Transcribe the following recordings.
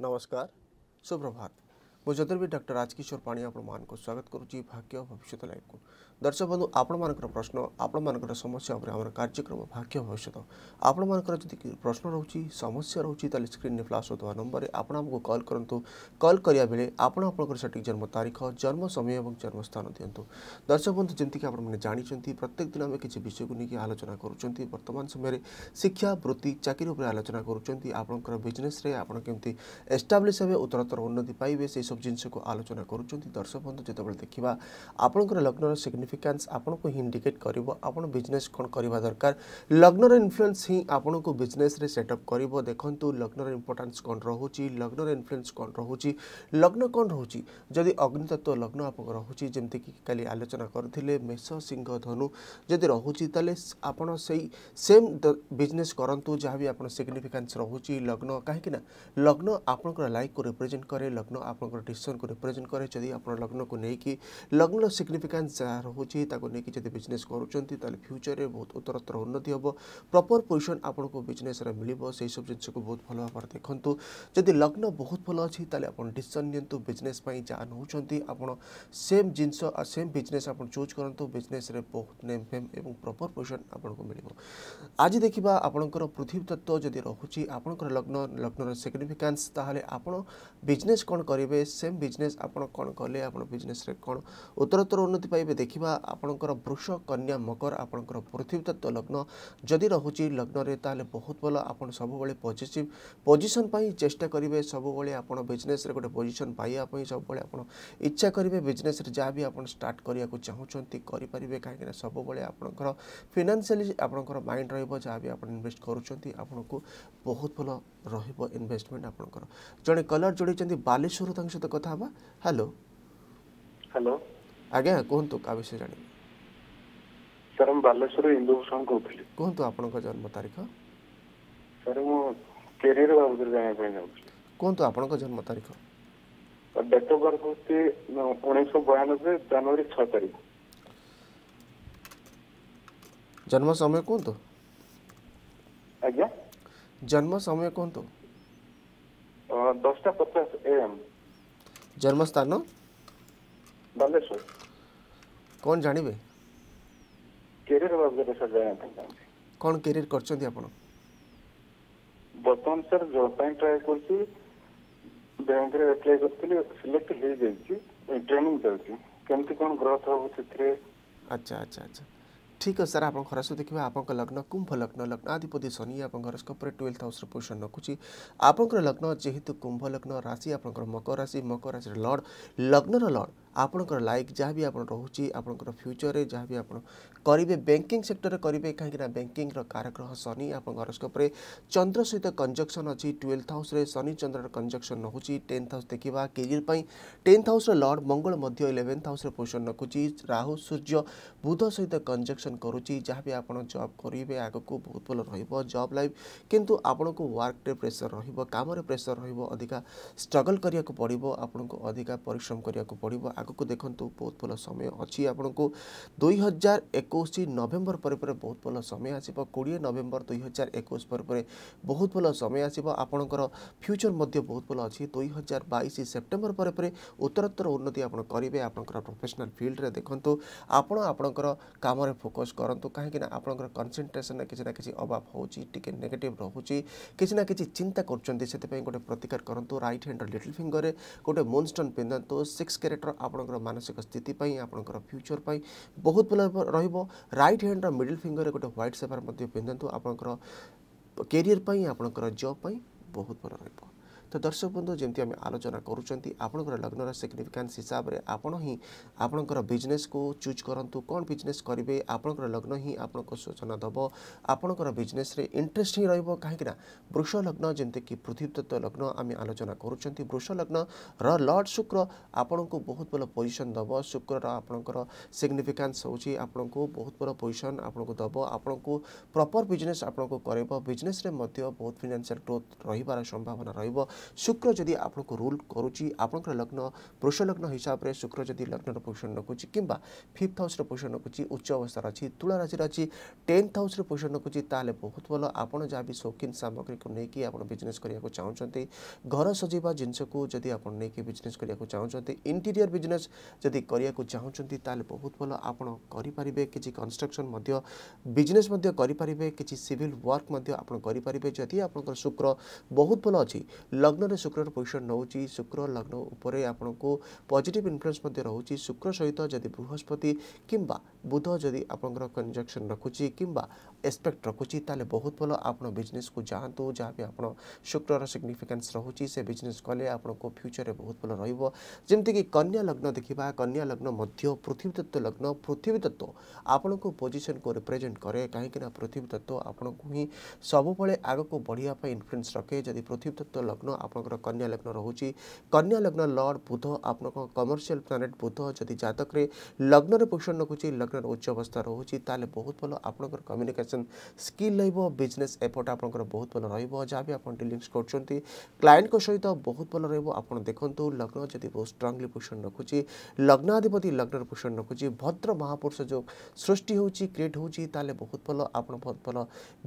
नमस्कार सुप्रभात मुझदर्वी डक्टर राजकिशोर पाणी आपण स्वागत करुच्ची भाग्य भविष्य लाइव को दर्शक बंधु आपण प्रश्न आपण समस्या कार्यक्रम भाग्य भविष्य आपण मानी प्रश्न रोचे समस्या रोचे स्क्रीन में फ्लाश होता नंबर में आपड़ आमको कल करूँ कल कराया बेले आपर सठी जन्म तारीख जन्म समय और जन्मस्थान दिंतु तो। दर्शक बंधु जमीक आपने जानते प्रत्येक दिन आम किसी विषय को लेकिन आलोचना करुँ बर्तमान समय शिक्षा वृत्ति चाकरी आलोचना करुँचर बिजनेस आपड़ केमती एस्टाब्लीश हे उत्तरतर उन्नति पाए से सब जिनसक आलोचना करुँच दर्शक बंधु जो देखा आपणकर लग्न सिग्निफिकान्स आपको इंडिकेट कर बिजनेस कौन करवा दरकार लग्न इनफ्लुएंस ही आपन को बिजनेस सेटअप कर देखु लग्न इंपोर्टान्स कौन रोच लग्न इनफ्लुएंस कौन रोच लग्न कौन रोच जदि अग्नितत्व लग्न आप रोच कल आलोचना करते मेष सिंह धनु जदि रोच आपण सेम बिजनेस करूँ जहाँ भी आप सिग्निफिकान्स रोच लग्न कहीं लग्न आपण लाइफ को रिप्रेजेंट कै लग्न आप আপনার ডিসিশন কু রিপ্রেজেন্ট করে যদি আপনার লগ্ন কু নেই লগ্ন সিগনিফিকান্স যা রয়েছে তাকে নিয়ে যদি বিজনেস করছেন তাহলে ফ্যুচরের বহুত উত্তরোত্তর উন্নতি হব প্রপর পজিশন আপনার বিজনেসরে মিলব সেই সব জিনিসক বহুত ভালো ভাবে দেখুন যদি লগ্ন বহুত ভালো অছি তাহলে আপনার ডিসিশন নিয়ন্তু বিজনেস পাই যা নৌঁচান আপনার সেম জিনিস সেম বিজনেস আপনার চুজ করতু বিজনেসরে বহুত নেম ফেম এবং প্রপর পজিশন আপনার মিলব আজ দেখা আপনার পৃথিবী তত্ত্ব যদি রয়েছে আপনার লগ্ন লগ্নর সিগনিফিকান্স তাহলে আপনার বিজনেস কোণ করবে ବିଜନେସ୍ ସେମ୍ ବିଜନେସ୍ ଆପଣ କ'ଣ କଲେ ଆପଣ ବିଜନେସ୍ରେ କ'ଣ ଉତ୍ତରୋତ୍ତର ଉନ୍ନତି ପାଇବେ ଦେଖିବା ଆପଣଙ୍କର ବୃଷ କନ୍ୟା ମକର ଆପଣଙ୍କର ପୃଥିବୀ ତତ୍ତ୍ୱ ଲଗ୍ନ ଯଦି ରହୁଛି ଲଗ୍ନରେ ତାହେଲେ ବହୁତ ଭଲ ଆପଣ ସବୁବେଳେ ପଜିଟିଭ୍ ପୋଜିସନ୍ ପାଇଁ ଚେଷ୍ଟା କରିବେ ସବୁବେଳେ ଆପଣ ବିଜନେସ୍ରେ ଗୋଟେ ପୋଜିସନ୍ ପାଇବା ପାଇଁ ସବୁବେଳେ ଆପଣ ଇଚ୍ଛା କରିବେ ବିଜନେସ୍ରେ ଯାହା ବି ଆପଣ ଷ୍ଟାର୍ଟ କରିବାକୁ ଚାହୁଁଛନ୍ତି କରିପାରିବେ କାହିଁକିନା ସବୁବେଳେ ଆପଣଙ୍କର ଫିନାନ୍ସିଆଲି ଆପଣଙ୍କର ମାଇଣ୍ଡ ରହିବ ଯାହା ବି ଆପଣ ଇନଭେଷ୍ଟ କରୁଛନ୍ତି ଆପଣଙ୍କୁ ବହୁତ ଭଲ ରହିବ ଇନଭେଷ୍ଟମେଣ୍ଟ ଆପଣଙ୍କର ଜଣେ କଲର୍ ଯୋଡ଼ିଛନ୍ତି ବାଲେଶ୍ୱରରୁ ତାଙ୍କ ସହିତ କଥା ହେବା ହ୍ୟାଲୋ ହ୍ୟାଲୋ ଆଜ୍ଞା କୁହନ୍ତୁ କା ବିଷୟରେ ଜାଣିବେ ସାର୍ ମୁଁ ବାଲେଶ୍ୱର ଇନ୍ଦୁଭୂଷଣ କହୁଥିଲି କୁହନ୍ତୁ ଆପଣଙ୍କ ଜନ୍ମ ତାରିଖ ସାର୍ ମୁଁ କ୍ୟାରିୟର ବାବଦରେ ଜାଣିବା ପାଇଁ ଚାହୁଁଛି କୁହନ୍ତୁ ଆପଣଙ୍କ ଜନ୍ମ ତାରିଖ ଡେଟ୍ ଅଫ୍ ବାର୍ଥ ହେଉଛି ଉଣେଇଶହ ବୟାନବେ ଜାନୁଆରୀ ଛଅ ତାରିଖ ଜନ୍ମ ସମୟ କୁହନ୍ତୁ ଆଜ୍ଞା ଜନ୍ମ ସମୟ କୁହନ୍ତୁ ଦଶଟା ପଚାଶ ଏଏମ୍ ଜନ୍ମସ୍ଥାନ ବାଲେଶ୍ୱର କ'ଣ ଜାଣିବେ କ୍ୟାରିୟର ବାବଦରେ ସାର୍ ଜାଣିବା ପାଇଁ ଚାହୁଁଛି କ'ଣ କ୍ୟାରିୟର କରିଛନ୍ତି ଆପଣ ବର୍ତ୍ତମାନ ସାର୍ ଜବ୍ ପାଇଁ ଟ୍ରାଏ କରୁଛି ବ୍ୟାଙ୍କରେ ଆପ୍ଲାଏ କରିଥିଲି ସିଲେକ୍ଟ ହେଇଯାଇଛି ଟ୍ରେନିଂ ଚାଲିଛି କେମିତି କ'ଣ ଗ୍ରୋଥ୍ ହେବ ସେଥିରେ ଆଚ୍ଛା ଆଚ୍ଛା ଆଚ୍ଛା ଠିକ୍ ଅଛି ସାର୍ ଆପଣଙ୍କ ଖରାସ ଦେଖିବା ଆପଣଙ୍କ ଲଗ୍ନ କୁମ୍ଭ ଲଗ୍ନ ଲଗ୍ନାଧିପତି ଶନି ଆପଣଙ୍କ ହରସ୍କୋପରେ ଟୁଏଲ୍ଥ ହାଉସ୍ର ପୋଜିସନ୍ ରଖୁଛି ଆପଣଙ୍କର ଲଗ୍ନ ଯେହେତୁ କୁମ୍ଭ ଲଗ୍ନ ରାଶି ଆପଣଙ୍କର ମକର ରାଶି ମକର ରାଶିର ଲର୍ଡ଼ ଲଗ୍ନର ଲର୍ଡ଼ ଆପଣଙ୍କର ଲାଇକ୍ ଯାହା ବି ଆପଣ ରହୁଛି ଆପଣଙ୍କର ଫ୍ୟୁଚର୍ରେ ଯାହା ବି ଆପଣ କରିବେ ବ୍ୟାଙ୍କିଂ ସେକ୍ଟରରେ କରିବେ କାହିଁକିନା ବ୍ୟାଙ୍କିଂର କାରଗ୍ରହ ଶନି ଆପଣଙ୍କ ହରସ୍କୋପ୍ରେ ଚନ୍ଦ୍ର ସହିତ କଞ୍ଜକ୍ସନ୍ ଅଛି ଟ୍ୱେଲ୍ଥ ହାଉସ୍ରେ ଶନି ଚନ୍ଦ୍ରର କଞ୍ଜକ୍ସନ୍ ରହୁଛି ଟେନ୍ଥ ହାଉସ୍ ଦେଖିବା କେରିୟର୍ ପାଇଁ ଟେନ୍ଥ ହାଉସ୍ର ଲର୍ଡ଼ ମଙ୍ଗଳ ମଧ୍ୟ ଇଲେଭେନ୍ଥ ହାଉସ୍ରେ ପୋଜିସନ୍ ରଖୁଛି ରାହୁ ସୂର୍ଯ୍ୟ ବୁଧ ସହିତ କଞ୍ଜକ୍ସନ୍ କରୁଛି ଯାହା ବି ଆପଣ ଜବ୍ କରିବେ ଆଗକୁ ବହୁତ ଭଲ ରହିବ ଜବ୍ ଲାଇଫ୍ କିନ୍ତୁ ଆପଣଙ୍କୁ ୱାର୍କରେ ପ୍ରେସର୍ ରହିବ କାମରେ ପ୍ରେସର୍ ରହିବ ଅଧିକା ଷ୍ଟ୍ରଗଲ୍ କରିବାକୁ ପଡ଼ିବ ଆପଣଙ୍କୁ ଅଧିକା ପରିଶ୍ରମ କରିବାକୁ ପଡ଼ିବ ଆଗ ଆଗକୁ ଦେଖନ୍ତୁ ବହୁତ ଭଲ ସମୟ ଅଛି ଆପଣଙ୍କୁ ଦୁଇ ହଜାର ଏକୋଇଶ ନଭେମ୍ବର ପରେ ପରେ ବହୁତ ଭଲ ସମୟ ଆସିବ କୋଡ଼ିଏ ନଭେମ୍ବର ଦୁଇ ହଜାର ଏକୋଇଶ ପରେ ପରେ ବହୁତ ଭଲ ସମୟ ଆସିବ ଆପଣଙ୍କର ଫ୍ୟୁଚର୍ ମଧ୍ୟ ବହୁତ ଭଲ ଅଛି ଦୁଇ ହଜାର ବାଇଶ ସେପ୍ଟେମ୍ବର ପରେ ପରେ ଉତ୍ତରୋତ୍ତର ଉନ୍ନତି ଆପଣ କରିବେ ଆପଣଙ୍କର ପ୍ରଫେସନାଲ୍ ଫିଲ୍ଡରେ ଦେଖନ୍ତୁ ଆପଣ ଆପଣଙ୍କର କାମରେ ଫୋକସ୍ କରନ୍ତୁ କାହିଁକିନା ଆପଣଙ୍କର କନସେନ୍ଟ୍ରେସନ୍ରେ କିଛି ନା କିଛି ଅଭାବ ହେଉଛି ଟିକେ ନେଗେଟିଭ୍ ରହୁଛି କିଛି ନା କିଛି ଚିନ୍ତା କରୁଛନ୍ତି ସେଥିପାଇଁ ଗୋଟେ ପ୍ରତିକାର କରନ୍ତୁ ରାଇଟ୍ ହ୍ୟାଣ୍ଡର ଲିଟିଲ୍ ଫିଙ୍ଗରରେ ଗୋଟେ ମୁନ୍ ଷ୍ଟୋନ୍ ପିନ୍ଧନ୍ତୁ ସିକ୍ସ କ୍ୟାରେଟ୍ର আপনকৰ মানসিক স্থিতি পাই আপনকৰ ফিউচার পাই বহুত ভাল ৰহিব ৰাইট হ্যান্ডৰ মিডল ফিঙ্গার এট হোৱাইট সেফারৰ মধ্য পিন্ধি অন্ত আপনকৰ কেৰিয়াৰ পাই আপনকৰ জব পাই বহুত ভাল ৰহিব ତ ଦର୍ଶକ ବନ୍ଧୁ ଯେମିତି ଆମେ ଆଲୋଚନା କରୁଛନ୍ତି ଆପଣଙ୍କର ଲଗ୍ନର ସିଗ୍ନିଫିକାନ୍ସ ହିସାବରେ ଆପଣ ହିଁ ଆପଣଙ୍କର ବିଜନେସ୍କୁ ଚୁଜ୍ କରନ୍ତୁ କ'ଣ ବିଜନେସ୍ କରିବେ ଆପଣଙ୍କର ଲଗ୍ନ ହିଁ ଆପଣଙ୍କୁ ସୂଚନା ଦେବ ଆପଣଙ୍କର ବିଜନେସ୍ରେ ଇଣ୍ଟରେଷ୍ଟ ହିଁ ରହିବ କାହିଁକିନା ବୃଷ ଲଗ୍ନ ଯେମିତିକି ପୃଥିବୀତତ୍ତ୍ୱ ଲଗ୍ନ ଆମେ ଆଲୋଚନା କରୁଛନ୍ତି ବୃଷ ଲଗ୍ନର ଲର୍ଡ଼ ଶୁକ୍ର ଆପଣଙ୍କୁ ବହୁତ ଭଲ ପୋଜିସନ୍ ଦେବ ଶୁକ୍ରର ଆପଣଙ୍କର ସିଗ୍ନିଫିକାନ୍ସ ହେଉଛି ଆପଣଙ୍କୁ ବହୁତ ଭଲ ପୋଜିସନ୍ ଆପଣଙ୍କୁ ଦେବ ଆପଣଙ୍କୁ ପ୍ରପର୍ ବିଜନେସ୍ ଆପଣଙ୍କୁ କରାଇବ ବିଜନେସ୍ରେ ମଧ୍ୟ ବହୁତ ଫିନାନ୍ସିଆଲ୍ ଗ୍ରୋଥ୍ ରହିବାର ସମ୍ଭାବନା ରହିବ શુક્ર ଯଦି ଆପଣଙ୍କୁ ରୁଲ୍ କରୁଛି ଆପଣଙ୍କର ଲଗ୍ନ ପୁରୁଷ ଲଗ୍ନ ହିସାବରେ ଶୁକ୍ର ଯଦି ଲଗ୍ନର ପୋଜିସନ୍ ରଖୁଛି କିମ୍ବା ଫିଫ୍ଥ ହାଉସ୍ର ପୋଜିସନ୍ ରଖୁଛି ଉଚ୍ଚ ଅବସ୍ଥାରେ ଅଛି ତୁଳା ରାଶିରେ ଅଛି ଟେନ୍ଥ ହାଉସ୍ର ପୋଜିସନ୍ ରଖୁଛି ତାହେଲେ ବହୁତ ଭଲ ଆପଣ ଯାହା ବି ସୌଖିନ ସାମଗ୍ରୀକୁ ନେଇକି ଆପଣ ବିଜନେସ୍ କରିବାକୁ ଚାହୁଁଛନ୍ତି ଘର ସଜେଇବା ଜିନିଷକୁ ଯଦି ଆପଣ ନେଇକି ବିଜନେସ୍ କରିବାକୁ ଚାହୁଁଛନ୍ତି ଇଣ୍ଟିରିୟର ବିଜନେସ୍ ଯଦି କରିବାକୁ ଚାହୁଁଛନ୍ତି ତାହେଲେ ବହୁତ ଭଲ ଆପଣ କରିପାରିବେ କିଛି କନଷ୍ଟ୍ରକ୍ସନ୍ ମଧ୍ୟ ବିଜନେସ୍ ମଧ୍ୟ କରିପାରିବେ କିଛି ସିଭିଲ୍ ୱାର୍କ ମଧ୍ୟ ଆପଣ କରିପାରିବେ ଯଦି ଆପଣଙ୍କର ଶୁକ୍ର ବହୁତ ଭଲ ଅଛି ଲଗ୍ନରେ ଶୁକ୍ରର ପୋଜିସନ୍ ନେଉଛି ଶୁକ୍ର ଲଗ୍ନ ଉପରେ ଆପଣଙ୍କୁ ପଜିଟିଭ୍ ଇନ୍ଫ୍ଲୁଏନ୍ସ ମଧ୍ୟ ରହୁଛି ଶୁକ୍ର ସହିତ ଯଦି ବୃହସ୍ପତି କିମ୍ବା बुध जदि आपंकर कंजक्शन रखुच्छी कि एस्पेक्ट रखुच्छी ताले बहुत भल आप बिजनेस को जातु जहाँ भी आप शुक्र सिग्निफिकेन्स रोचे से बिजनेस कले आपको फ्यूचर में बहुत भल रमती कन्या लग्न देखा कन्या लग्न पृथ्वी तत्व लग्न पृथ्वी तत्व आपण को पोजिशन को रिप्रेजेंट कै कहीं पृथ्वी तत्व आपण को ही सब आग को बढ़िया इनफ्लुएंस रखे जदि पृथ्वी तत्व लग्न आपंकर कन्या लग्न रोचे कन्या लग्न लर्ड बुध आप कमर्सी प्लानेट बुध जदि जतक लग्न पोषण रखुच्छी लग्न ମ୍ୟାନେଜମେଣ୍ଟର ଉଚ୍ଚ ଅବସ୍ଥା ରହୁଛି ତାହେଲେ ବହୁତ ଭଲ ଆପଣଙ୍କର କମ୍ୟୁନିକେସନ୍ ସ୍କିଲ୍ ରହିବ ବିଜନେସ୍ ଏଫର୍ଟ ଆପଣଙ୍କର ବହୁତ ଭଲ ରହିବ ଯାହା ବି ଆପଣ ଡିଲିଙ୍ଗସ୍ କରୁଛନ୍ତି କ୍ଲାଏଣ୍ଟଙ୍କ ସହିତ ବହୁତ ଭଲ ରହିବ ଆପଣ ଦେଖନ୍ତୁ ଲଗ୍ନ ଯଦି ବହୁତ ଷ୍ଟ୍ରଙ୍ଗଲି ପୋଜିସନ୍ ରଖୁଛି ଲଗ୍ନାଧିପତି ଲଗ୍ନର ପୋଜିସନ୍ ରଖୁଛି ଭଦ୍ର ମହାପୁରୁଷ ଯେଉଁ ସୃଷ୍ଟି ହେଉଛି କ୍ରିଏଟ୍ ହେଉଛି ତାହେଲେ ବହୁତ ଭଲ ଆପଣ ବହୁତ ଭଲ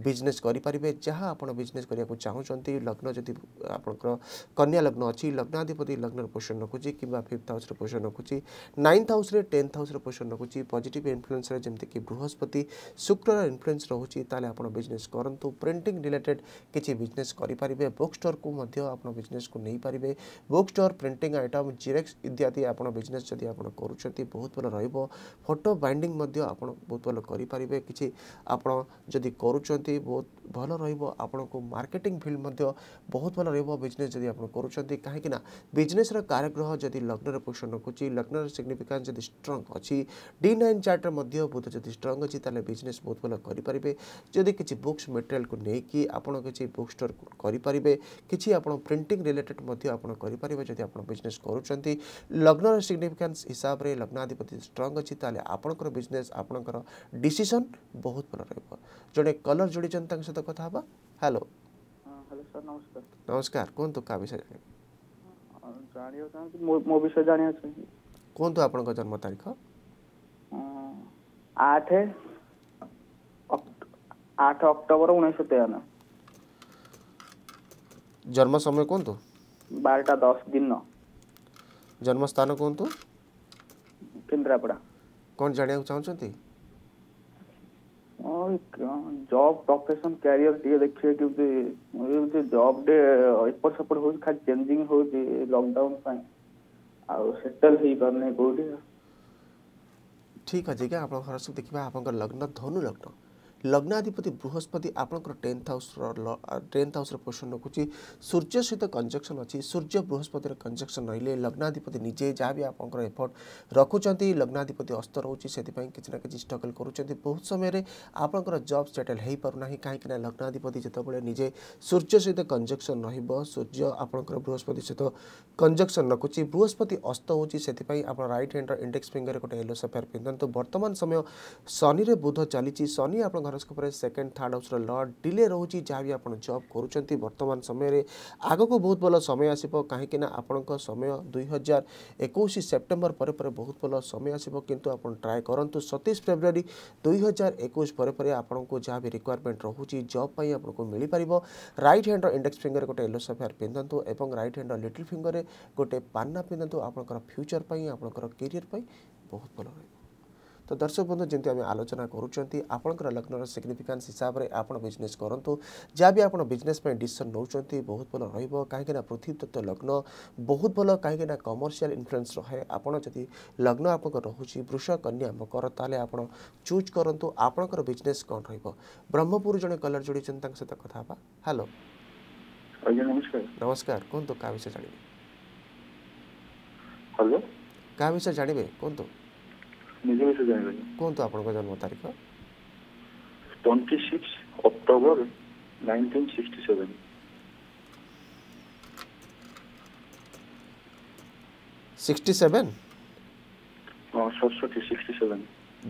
ବିଜନେସ୍ କରିପାରିବେ ଯାହା ଆପଣ ବିଜନେସ୍ କରିବାକୁ ଚାହୁଁଛନ୍ତି ଲଗ୍ନ ଯଦି ଆପଣଙ୍କର କନ୍ୟା ଲଗ୍ନ ଅଛି ଲଗ୍ନାଧିପତି ଲଗ୍ନର ପୋଜିସନ୍ ରଖୁଛି କିମ୍ବା ଫିଫ୍ଥ ହାଉସ୍ର ପୋଜିସନ୍ ରଖୁଛି ନାଇନ୍ଥ ହାଉସ୍ରେ ଟେନ୍ଥ ହାଉସ୍ର ପୋଜିସନ୍ ରଖୁଛି ପଜିଟିଭ୍ ବି ଇନଫ୍ଲୁଏନ୍ସ ରହେ ଯେମିତିକି ବୃହସ୍ପତି ଶୁକ୍ରର ଇନଫ୍ଲୁଏନ୍ସ ରହୁଛି ତାହେଲେ ଆପଣ ବିଜନେସ୍ କରନ୍ତୁ ପ୍ରିଣ୍ଟିଂ ରିଲେଟେଡ୍ କିଛି ବିଜନେସ୍ କରିପାରିବେ ବୁକ୍ ଷ୍ଟୋର୍କୁ ମଧ୍ୟ ଆପଣ ବିଜନେସ୍କୁ ନେଇପାରିବେ book store printing item xerox ଇତ୍ୟାଦି ଆପଣ ବିଜନେସ୍ ଯଦି ଆପଣ କରୁଛନ୍ତି ବହୁତ ଭଲ ରହିବ ଫଟୋ ବାଇଣ୍ଡିଂ ମଧ୍ୟ ଆପଣ ବହୁତ ଭଲ କରିପାରିବେ କିଛି ଆପଣ ଯଦି କରୁଛନ୍ତି ବହୁତ ଭଲ ରହିବ ଆପଣଙ୍କୁ ମାର୍କେଟିଂ ଫିଲ୍ଡ ମଧ୍ୟ ବହୁତ ଭଲ ରହିବ ବିଜନେସ୍ ଯଦି ଆପଣ କରୁଛନ୍ତି କାହିଁକିନା ବିଜନେସ୍ର କାରଗ୍ରହ ଯଦି ଲଗ୍ନର ପୋଷଣ ରଖୁଛି ଲଗ୍ନର ସିଗ୍ନିଫିକାନ୍ସ ଯଦି ଷ୍ଟ୍ରଙ୍ଗ ଅଛି ଡି ନାଇନ୍ ଚାର୍ଟ मार्केट्रे बहुत जो स्ट्रंग अच्छी तेज़े बिजनेस बहुत भल करेंगे जदि किसी बुक्स मेटेरियाल को लेकिन आपड़ किसी बुक स्टोर करेंगे किसी आप प्रिंटिंग रिलेटेड करेंगे जब आप बिजनेस करुँच लग्न सिग्निफिकेन्स हिसाब से लग्नाधिपति स्ट्रंग अच्छी तेज़े आपंकर बिजनेस आपंकर डीसीसन बहुत भल रे कलर जोड़ सहित कथा हेलो नमस्कार कौन तो का विषय जानियो जानियो मो मो विषय जानियो कौन तो आपन को जन्म तारीख આઠ આઠ અક્ટોબર ઉણેશો તેવન જન્મ સમય କୁହନ୍ତୁ ବାରଟା ଦଶ ଦିନ ଜନ୍ମସ୍ଥାନ କୁହନ୍ତୁ କେନ୍ଦ୍ରାପଡ଼ା କ'ଣ ଜାଣିବାକୁ ଚାହୁଁଛନ୍ତି ଜବ୍ ପ୍ରଫେସନ୍ କ୍ୟାରିୟର ଟିକେ ଦେଖିବେ କେମିତି କେମିତି ଜବ୍ଟେ ଏପଟ ସେପଟ ହେଉଛି ଖାଲି ଚେଞ୍ଜିଂ ହେଉଛି ଲକଡାଉନ୍ ପାଇଁ ଆଉ ସେଟଲ୍ ହେଇପାରୁନି କେଉଁଠି ঠিক আছে আজ্ঞা আপনার হরস্ব দেখবা আপনার লগ্ন ধনু লগ্ন ଲଗ୍ନାଧିପତି ବୃହସ୍ପତି ଆପଣଙ୍କର ଟେନ୍ଥ ହାଉସ୍ର ଟେନ୍ଥ ହାଉସ୍ର ପୋଜିସନ୍ ରଖୁଛି ସୂର୍ଯ୍ୟ ସହିତ କଞ୍ଜକ୍ସନ୍ ଅଛି ସୂର୍ଯ୍ୟ ବୃହସ୍ପତିର କଞ୍ଜକ୍ସନ୍ ରହିଲେ ଲଗ୍ନାଧିପତି ନିଜେ ଯାହା ବି ଆପଣଙ୍କର ଏଫର୍ଟ ରଖୁଛନ୍ତି ଲଗ୍ନାଧିପତି ଅସ୍ତ ରହୁଛି ସେଥିପାଇଁ କିଛି ନା କିଛି ଷ୍ଟ୍ରଗଲ୍ କରୁଛନ୍ତି ବହୁତ ସମୟରେ ଆପଣଙ୍କର ଜବ୍ ସେଟେଲ୍ ହୋଇପାରୁନାହିଁ କାହିଁକିନା ଲଗ୍ନାଧିପତି ଯେତେବେଳେ ନିଜେ ସୂର୍ଯ୍ୟ ସହିତ କଞ୍ଜକ୍ସନ୍ ରହିବ ସୂର୍ଯ୍ୟ ଆପଣଙ୍କର ବୃହସ୍ପତି ସହିତ କଞ୍ଜକ୍ସନ୍ ରଖୁଛି ବୃହସ୍ପତି ଅସ୍ତ ହେଉଛି ସେଥିପାଇଁ ଆପଣ ରାଇଟ୍ ହ୍ୟାଣ୍ଡର ଇଣ୍ଡେକ୍ସ ଫିଙ୍ଗରରେ ଗୋଟେ ୟେଲୋ ସଫେୟାର ପିନ୍ଧନ୍ତୁ ବର୍ତ୍ତମାନ ସମୟ ଶନିରେ ବୁଧ ଚାଲିଛି ଶନି ଆପଣଙ୍କ ହରସ୍କୋପରେ ସେକେଣ୍ଡ ଥାର୍ଡ଼ ହାଉସ୍ର ଲର୍ଡ଼ ଡିଲେ ରହୁଛି ଯାହା ବି ଆପଣ ଜବ୍ କରୁଛନ୍ତି ବର୍ତ୍ତମାନ ସମୟରେ ଆଗକୁ ବହୁତ ଭଲ ସମୟ ଆସିବ କାହିଁକିନା ଆପଣଙ୍କ ସମୟ ଦୁଇ ହଜାର ଏକୋଇଶ ସେପ୍ଟେମ୍ବର ପରେ ପରେ ବହୁତ ଭଲ ସମୟ ଆସିବ କିନ୍ତୁ ଆପଣ ଟ୍ରାଏ କରନ୍ତୁ ସତେଇଶ ଫେବୃଆରୀ ଦୁଇ ହଜାର ଏକୋଇଶ ପରେ ପରେ ଆପଣଙ୍କୁ ଯାହା ବି ରିକ୍ୱାରମେଣ୍ଟ ରହୁଛି ଜବ୍ ପାଇଁ ଆପଣଙ୍କୁ ମିଳିପାରିବ ରାଇଟ୍ ହ୍ୟାଣ୍ଡର ଇଣ୍ଡେକ୍ସ ଫିଙ୍ଗରରେ ଗୋଟେ ୟେଲୋ ସଫେୟାର ପିନ୍ଧନ୍ତୁ ଏବଂ ରାଇଟ୍ ହ୍ୟାଣ୍ଡର ଲିଟିଲ୍ ଫିଙ୍ଗରରେ ଗୋଟେ ପାନ୍ନା ପିନ୍ଧନ୍ତୁ ଆପଣଙ୍କର ଫ୍ୟୁଚର୍ ପାଇଁ ଆପଣଙ୍କର କ୍ୟାରିୟର୍ ପାଇଁ ବହୁତ ଭଲ ରହିବ তো দর্শক বন্ধু যেমন আমি আলোচনা করছেন আপনার লগ্নর সিগনিফিকান্স হিসাবে আপনার বিজনেস করতু যা বি আপনার বিজনেস ডিসিশন নৌ বহুত ভাল রহব কাহি না পৃথিবী তত্ত্ব লগ্ন বহুত ভাল কাহি না কমর্সিয়াল ইনফ্লুয়েন্স রহে আপনার যদি লগ্ন আপনার রহুচি বৃষ কন্যা মকর তাহলে আপনার চুজ করতু আপনার বিজনেস কম রহব ব্রহ্মপুর জন কলর যোড়ি সহ কথা হবা হ্যালো নমস্কার কুহতু কাহা বিষয়ে জাঁবে হ্যালো কাহা বিষয়ে জাঁবে কুহতু ନିଜେ ବି ସେ ଜାଣିବେନି କୁହନ୍ତୁ ଆପଣଙ୍କ ଜନ୍ମ ତାରିଖ twenty six October nineteen sixty seven sixty seven ହଁ ଷଷଠି ସିକ୍ସଟି ସେଭେନ୍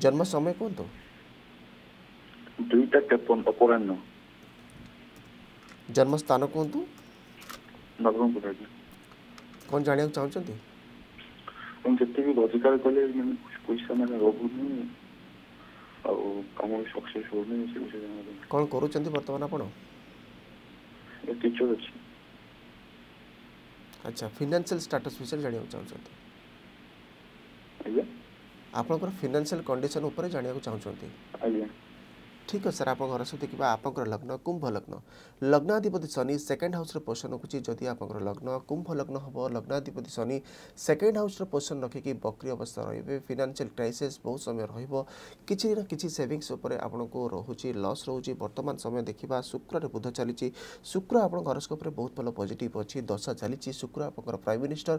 ଜନ୍ମ ସମୟ କୁହନ୍ତୁ ଦୁଇଟା ତେପନ ଅପରାହ୍ନ ଜନ୍ମ ସ୍ଥାନ କୁହନ୍ତୁ ନବରଙ୍ଗପୁର କ'ଣ ଜାଣିବାକୁ ଚାହୁଁଛନ୍ତି ଯେତିକି ରୋଜଗାର କଲେ ମାନେ ପଇସା ମାନେ ରହୁନି ଆଉ କାମ ବି ସକ୍ସେସ୍ ହଉନି ସେ ବିଷୟରେ କ'ଣ କରୁଛନ୍ତି ବର୍ତ୍ତମାନ ଆପଣ ଟିଚର ଅଛି ଆଚ୍ଛା ଫିନାନ୍ସିଆଲ ଷ୍ଟାଟସ୍ ବିଷୟରେ ଜାଣିବାକୁ ଚାହୁଁଛନ୍ତି ଆଜ୍ଞା ଆପଣଙ୍କର ଫିନାନ୍ସିଆଲ କଣ୍ଡିସନ ଉପରେ ଜାଣିବାକୁ ଚାହୁଁଛନ୍ତି ଆଜ୍ଞା ଠିକ୍ ଅଛି ସାର୍ ଆପଣ ଘର ସବୁ ଦେଖିବା ଆପଣଙ୍କର ଲଗ୍ନ କୁମ୍ଭ ଲଗ୍ନ ଲଗ୍ନାଧିପତି ଶନି ସେକେଣ୍ଡ ହାଉସ୍ରେ ପୋଷଣ ରଖୁଛି ଯଦି ଆପଣଙ୍କର ଲଗ୍ନ କୁମ୍ଭ ଲଗ୍ନ ହେବ ଲଗ୍ନାଧିପତି ଶନି ସେକେଣ୍ଡ ହାଉସ୍ରେ ପୋଷଣ ରଖିକି ବକ୍ରି ଅବସ୍ଥା ରହିବେ ଫିନାନ୍ସିଆଲ୍ କ୍ରାଇସିସ୍ ବହୁତ ସମୟ ରହିବ କିଛି ନା କିଛି ସେଭିଙ୍ଗସ୍ ଉପରେ ଆପଣଙ୍କୁ ରହୁଛି ଲସ୍ ରହୁଛି ବର୍ତ୍ତମାନ ସମୟ ଦେଖିବା ଶୁକ୍ରରେ ବୁଧ ଚାଲିଛି ଶୁକ୍ର ଆପଣଙ୍କ ହରସ୍କୋପ୍ରେ ବହୁତ ଭଲ ପଜିଟିଭ୍ ଅଛି ଦଶା ଚାଲିଛି ଶୁକ୍ର ଆପଣଙ୍କର ପ୍ରାଇମ୍ ମିନିଷ୍ଟର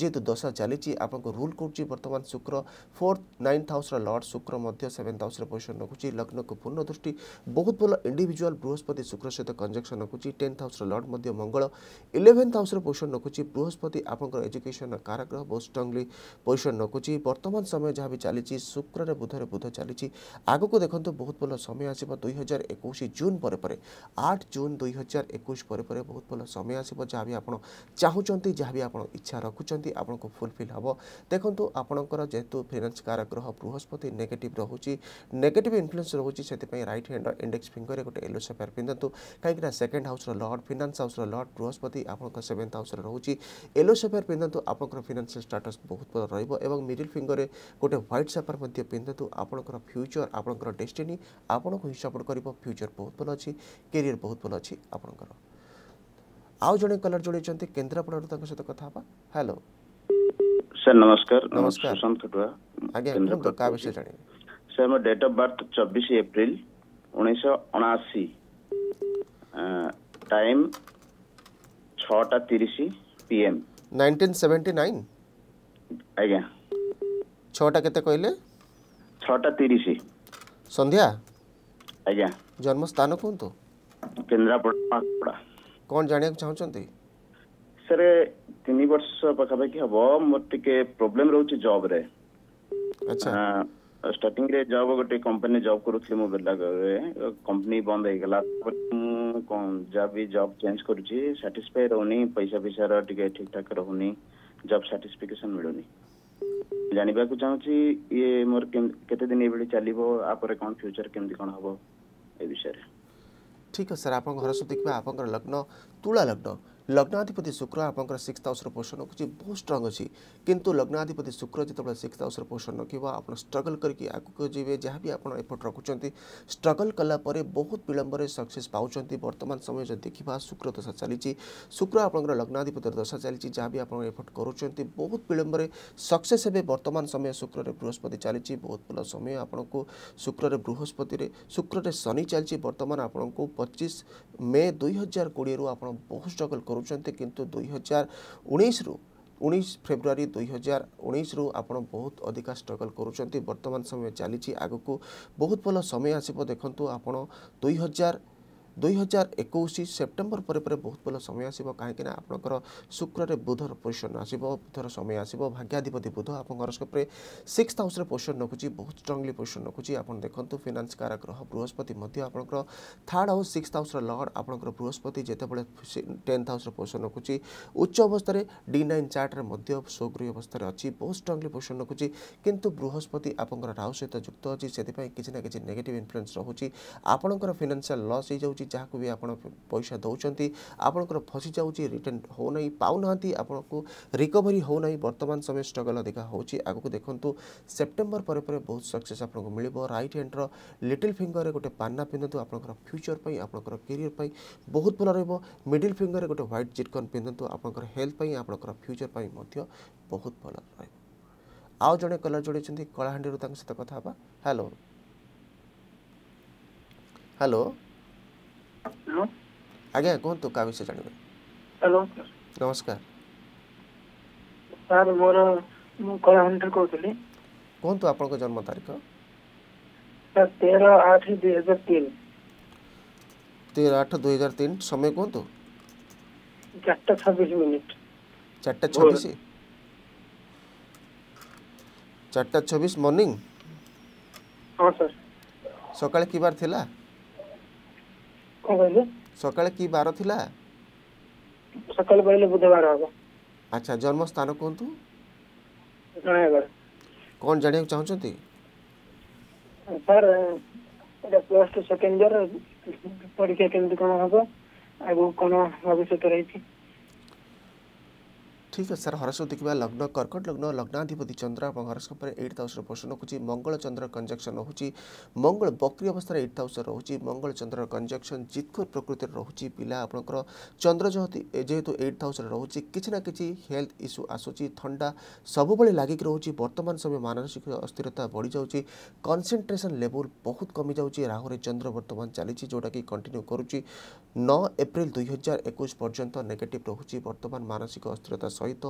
ଯେହେତୁ ଦଶା ଚାଲିଛି ଆପଣଙ୍କୁ ରୁଲ୍ କରୁଛି ବର୍ତ୍ତମାନ ଶୁକ୍ର ଫୋର୍ଥ ନାଇନ୍ଥ ହାଉସ୍ର ଲର୍ଡ଼ ଶୁକ୍ର ମଧ୍ୟ ସେଭେନ୍ଥ ହାଉସ୍ରେ ପୋଜିସନ୍ ରଖୁଛି ଲଗ୍ନକୁ ପୂର୍ଣ୍ଣ ଦୃଷ୍ଟି ବହୁତ ଭଲ ଇଣ୍ଡିଭିଜୁଆଲ୍ ବୃହସ୍ପତି ଶୁକ୍ର ସହିତ କଞ୍ଜକ୍ସନ୍ ରଖୁଛି ଟେନ୍ଥ ହାଉସ୍ର ଲର୍ଡ଼ ମଧ୍ୟ ମଙ୍ଗଳ ଇଲେଭେନ୍ଥ ହାଉସ୍ର ପୋଜିସନ୍ ରଖୁଛି ବୃହସ୍ପତି ଆପଣଙ୍କର ଏଜୁକେସନ୍ର କାରାଗ୍ରହ ବହୁତ ଷ୍ଟ୍ରଙ୍ଗଲି ପୋଜିସନ୍ ରଖୁଛି ବର୍ତ୍ତମାନ ସମୟ ଯାହା ବି ଚାଲିଛି ଶୁକ୍ରରେ ବୁଧରେ ବୁଧ ଚାଲିଛି ଆଗକୁ ଦେଖନ୍ତୁ ବହୁତ ଭଲ ସମୟ ଆସିବ ଦୁଇ ହଜାର ଏକୋଇଶ ଜୁନ୍ ପରେ ପରେ ଆଠ ଜୁନ୍ ଦୁଇ ହଜାର ଏକୋଇଶ ପରେ ପରେ ବହୁତ ଭଲ ସମୟ ଆସିବ ଯାହା ବି ଆପଣ ଚାହୁଁଛନ୍ତି ଯାହା ବି ଆପଣ ଇଚ୍ଛା ରଖୁଛନ୍ତି ଆପଣଙ୍କୁ ଫୁଲଫିଲ୍ ହେବ ଦେଖନ୍ତୁ ଆପଣଙ୍କର ଯେହେତୁ ଫିନାନ୍ସ କାରଗ୍ରହ ବୃହସ୍ପତି ନେଗେଟିଭ୍ ରହୁଛି ନେଗେଟିଭ୍ ଇନଫ୍ଲୁଏନ୍ସ ରହୁଛି ସେଥିପାଇଁ ପାଇଁ ରାଇଟ୍ ହ୍ୟାଣ୍ଡ ଇଣ୍ଡେକ୍ସ ଫିଙ୍ଗରରେ ଗୋଟେ ୟେଲୋ ସେଫେୟାର ପିନ୍ଧନ୍ତୁ କାହିଁକିନା ସେକେଣ୍ଡ ହାଉସ୍ର ଲର୍ଡ଼ ଫିନାନ୍ସ ହାଉସ୍ର ଲର୍ଡ଼ ବୃହସ୍ପତି ଆପଣଙ୍କ ସେଭେନ୍ଥ ହାଉସ୍ରେ ରହୁଛି ୟେଲୋ ସେଫେୟାର ପିନ୍ଧନ୍ତୁ ଆପଣଙ୍କର ଫିନାନ୍ସିଆଲ ଷ୍ଟାଟସ୍ ବହୁତ ଭଲ ରହିବ ଏବଂ ମିଡିଲ୍ ଫିଙ୍ଗରରେ ଗୋଟେ ହ୍ୱାଇଟ୍ ସେଫେୟାର ମଧ୍ୟ ପିନ୍ଧନ୍ତୁ ଆପଣଙ୍କର ଫ୍ୟୁଚର ଆପଣଙ୍କର ଡେଷ୍ଟିନି ଆପଣଙ୍କୁ ହିଁ ସପୋର୍ଟ କରିବ ଫ୍ୟୁଚର ବହୁତ ଭଲ ଅଛି କ୍ୟାରିୟର ବହୁତ ଭଲ ଅଛି ଆପଣଙ୍କର ଆଉ ଜଣେ କଲର ଯୋଡ଼ିଛନ୍ତି କେନ୍ଦ୍ରାପଡ଼ାରୁ ତାଙ୍କ ସହିତ କଥା ହେବା ହ୍ୟାଲୋ ସାର୍ ନମସ୍କାର ନମସ୍କାର ଆଜ୍ଞା କାହା ବିଷୟରେ ଜାଣିବେ ସାର୍ ମୋ ଡେଟ୍ ଅଫ୍ ବାର୍ଥ ଚବିଶ ଏପ୍ରିଲ उन्नीस टाइम छटा तीस पीएम 1979 आज्ञा छटा केते कहले छटा तीस संध्या आज्ञा जन्म स्थान कहतु केन्द्रापड़ा कौन जाना चाहते सर तीन वर्ष पखापाखि हम मोर टे प्रोब्लेम रोचे जॉब रे अच्छा आ, स्टार्टिंग रे जॉब गोटे कंपनी जॉब करूथले मो बेलाग रे कंपनी बंद हे गला कोन जब भी जॉब चेंज करू छी सैटिस्फाई रहुनी पैसा पैसा रा ठीक ठाक रहुनी जॉब सर्टिफिकेशन मिलुनी जानिबा को चाहू छी ये मोर केते दिन एबे चलिबो आपरे कोन फ्यूचर केमदि कोन हबो ए विषय रे ठीक है सर आप घर सुतिक पे आपन लग्न तुला लग्न ଲଗ୍ନାଧିପତି ଶୁକ୍ର ଆପଣଙ୍କର ସିକ୍ସ ହାଉସ୍ର ପୋଷଣ ରଖୁଛି ବହୁତ ଷ୍ଟ୍ରଙ୍ଗ ଅଛି କିନ୍ତୁ ଲଗ୍ନାଧିପତି ଶୁକ୍ର ଯେତେବେଳେ ସିକ୍ସ ହାଉସ୍ର ପୋଷଣ ରଖିବ ଆପଣ ଷ୍ଟ୍ରଗଲ୍ କରିକି ଆଗକୁ ଯିବେ ଯାହା ବି ଆପଣ ଏଫର୍ଟ ରଖୁଛନ୍ତି ଷ୍ଟ୍ରଗଲ୍ କଲା ପରେ ବହୁତ ବିଳମ୍ବରେ ସକ୍ସେସ୍ ପାଉଛନ୍ତି ବର୍ତ୍ତମାନ ସମୟ ଯଦି ଦେଖିବା ଶୁକ୍ର ଦଶା ଚାଲିଛି ଶୁକ୍ର ଆପଣଙ୍କର ଲଗ୍ନାଧିପତିର ଦଶା ଚାଲିଛି ଯାହା ବି ଆପଣ ଏଫର୍ଟ କରୁଛନ୍ତି ବହୁତ ବିଳମ୍ବରେ ସକ୍ସେସ୍ ହେବେ ବର୍ତ୍ତମାନ ସମୟ ଶୁକ୍ରରେ ବୃହସ୍ପତି ଚାଲିଛି ବହୁତ ଭଲ ସମୟ ଆପଣଙ୍କୁ ଶୁକ୍ରରେ ବୃହସ୍ପତିରେ ଶୁକ୍ରରେ ଶନି ଚାଲିଛି ବର୍ତ୍ତମାନ ଆପଣଙ୍କୁ ପଚିଶ ମେ ଦୁଇ ହଜାର କୋଡ଼ିଏରୁ ଆପଣ ବହୁତ ଷ୍ଟ୍ରଗଲ୍ କରୁ କରୁଛନ୍ତି କିନ୍ତୁ ଦୁଇ ହଜାର ଉଣେଇଶରୁ ଉଣେଇଶ ଫେବୃଆରୀ ଦୁଇ ହଜାର ଉଣେଇଶରୁ ଆପଣ ବହୁତ ଅଧିକା ଷ୍ଟ୍ରଗଲ୍ କରୁଛନ୍ତି ବର୍ତ୍ତମାନ ସମୟ ଚାଲିଛି ଆଗକୁ ବହୁତ ଭଲ ସମୟ ଆସିବ ଦେଖନ୍ତୁ ଆପଣ ଦୁଇ ହଜାର ଦୁଇହଜାର ଏକୋଇଶ ସେପ୍ଟେମ୍ବର ପରେ ପରେ ବହୁତ ଭଲ ସମୟ ଆସିବ କାହିଁକିନା ଆପଣଙ୍କର ଶୁକ୍ରରେ ବୁଧର ପୋଜିସନ୍ ଆସିବ ବୁଧର ସମୟ ଆସିବ ଭାଗ୍ୟାଧିପତି ବୁଧ ଆପଣଙ୍କ ହରସ୍କୋପ୍ରେ ସିକ୍ସ ହାଉସ୍ରେ ପୋଜିସନ୍ ରଖୁଛି ବହୁତ ଷ୍ଟ୍ରଙ୍ଗଲି ପୋଜିସନ୍ ରଖୁଛି ଆପଣ ଦେଖନ୍ତୁ ଫିନାନ୍ସ କାରକ ଗ୍ରହ ବୃହସ୍ପତି ମଧ୍ୟ ଆପଣଙ୍କର ଥାର୍ଡ଼ ହାଉସ୍ ସିକ୍ସ ହାଉସ୍ର ଲର୍ଡ଼ ଆପଣଙ୍କର ବୃହସ୍ପତି ଯେତେବେଳେ ଟେନ୍ଥ ହାଉସ୍ର ପୋଜିସନ୍ ରଖୁଛି ଉଚ୍ଚ ଅବସ୍ଥାରେ ଡି ନାଇନ୍ ଚାର୍ଟରେ ମଧ୍ୟ ସ୍ୱଗୃହୀ ଅବସ୍ଥାରେ ଅଛି ବହୁତ ଷ୍ଟ୍ରଙ୍ଗଲି ପୋଜିସନ୍ ରଖୁଛି କିନ୍ତୁ ବୃହସ୍ପତି ଆପଣଙ୍କର ରାହୁ ସହିତ ଯୁକ୍ତ ଅଛି ସେଥିପାଇଁ କିଛି ନା କିଛି ନେଗେଟିଭ୍ ଇନଫ୍ଲୁଏନ୍ସ ରହୁଛି ଆପଣଙ୍କର ଫିନାନ୍ସିଆଲ୍ ଲସ୍ ହେଇଯାଉଛି ଯାହାକୁ ବି ଆପଣ ପଇସା ଦେଉଛନ୍ତି ଆପଣଙ୍କର ଫସିଯାଉଛି ରିଟର୍ଣ୍ଣ ହେଉନାହିଁ ପାଉନାହାନ୍ତି ଆପଣଙ୍କୁ ରିକଭରି ହେଉନାହିଁ ବର୍ତ୍ତମାନ ସମୟ ଷ୍ଟ୍ରଗଲ୍ ଅଧିକା ହେଉଛି ଆଗକୁ ଦେଖନ୍ତୁ ସେପ୍ଟେମ୍ବର ପରେ ପରେ ବହୁତ ସକ୍ସେସ୍ ଆପଣଙ୍କୁ ମିଳିବ ରାଇଟ୍ ହ୍ୟାଣ୍ଡର ଲିଟିଲ୍ ଫିଙ୍ଗରରେ ଗୋଟେ ପାନ୍ନା ପିନ୍ଧନ୍ତୁ ଆପଣଙ୍କର ଫ୍ୟୁଚର୍ ପାଇଁ ଆପଣଙ୍କର କ୍ୟାରିୟର୍ ପାଇଁ ବହୁତ ଭଲ ରହିବ ମିଡ଼ିଲ୍ ଫିଙ୍ଗରରେ ଗୋଟେ ହ୍ୱାଇଟ୍ ଜିଟକନ୍ ପିନ୍ଧନ୍ତୁ ଆପଣଙ୍କର ହେଲ୍ଥ ପାଇଁ ଆପଣଙ୍କର ଫ୍ୟୁଚର୍ ପାଇଁ ମଧ୍ୟ ବହୁତ ଭଲ ରହିବ ଆଉ ଜଣେ କଲର୍ ଯୋଡ଼ିଛନ୍ତି କଳାହାଣ୍ଡିରୁ ତାଙ୍କ ସହିତ କଥା ହେବା ହ୍ୟାଲୋ ହ୍ୟାଲୋ ହ୍ୟାଲୋ ଆଜ୍ଞା କୁହନ୍ତୁ କାହା ବିଷୟରେ ଜାଣିବେ ନମସ୍କାର ସାର୍ ମୋର ମୁଁ କଳାହାଣ୍ଡିରୁ କହୁଥିଲି କୁହନ୍ତୁ ଆପଣଙ୍କ ଜନ୍ମ ତାରିଖ ସାର୍ ତେର ଆଠ ଦୁଇ ହଜାର ତିନି ତେର ଆଠ ଦୁଇ ହଜାର ତିନି ସମୟ କୁହନ୍ତୁ ଚାରିଟା ଛବିଶ ମିନିଟ୍ ଚାରିଟା ଛବିଶ ଚାରିଟା ଛବିଶ ମର୍ଣ୍ଣିଂ ହଁ ସାର୍ ସକାଳେ କି ବାର ଥିଲା କ'ଣ କହିଲେ ସକାଳେ କି ବାର ଥିଲା ସକାଳେ କହିଲେ ବୁଧବାର ହବ ଆଚ୍ଛା ଜନ୍ମ ସ୍ଥାନ କୁହନ୍ତୁ କ'ଣ ଜାଣିବାକୁ ଚାହୁଁଛନ୍ତି sir plus two second year ପରୀକ୍ଷା କେମିତି କ'ଣ ହବ ଆଗକୁ କ'ଣ ଭବିଷ୍ୟତ ରହିଛି ଠିକ୍ ଅଛି ସାର୍ ହରସ୍କୋପ ଦେଖିବା ଲଗ୍ନ କର୍କଟ ଲଗ୍ନ ଲଗ୍ନାଧିପତି ଚନ୍ଦ୍ର ଏବଂ ହରସ୍କୋପରେ ଏଇଟ୍ ହାଉସ୍ର ପୋଷଣ ରଖୁଛି ମଙ୍ଗଳ ଚନ୍ଦ୍ର କଞ୍ଜକ୍ସନ୍ ରହୁଛି ମଙ୍ଗଳ ବକ୍ରି ଅବସ୍ଥାରେ ଏଇଟ୍ ହାଉସ୍ରେ ରହୁଛି ମଙ୍ଗଳ ଚନ୍ଦ୍ର କଞ୍ଜକ୍ସନ୍ ଜିତଖୋର ପ୍ରକୃତିରେ ରହୁଛି ପିଲା ଆପଣଙ୍କର ଚନ୍ଦ୍ର ଯେହେତୁ ଏଇଟ୍ ହାଉସ୍ରେ ରହୁଛି କିଛି ନା କିଛି ହେଲ୍ଥ ଇସ୍ୟୁ ଆସୁଛି ଥଣ୍ଡା ସବୁବେଳେ ଲାଗିକି ରହୁଛି ବର୍ତ୍ତମାନ ସମୟ ମାନସିକ ଅସ୍ଥିରତା ବଢ଼ିଯାଉଛି କନସେନ୍ଟ୍ରେସନ୍ ଲେବୁଲ୍ ବହୁତ କମିଯାଉଛି ରାହୁରେ ଚନ୍ଦ୍ର ବର୍ତ୍ତମାନ ଚାଲିଛି ଯେଉଁଟାକି କଣ୍ଟିନ୍ୟୁ କରୁଛି ନଅ ଏପ୍ରିଲ ଦୁଇ ହଜାର ଏକୋଇଶ ପର୍ଯ୍ୟନ୍ତ ନେଗେଟିଭ୍ ରହୁଛି ବର୍ତ୍ତମାନ ମାନସିକ ଅସ୍ଥିରତା ସହିତ सहित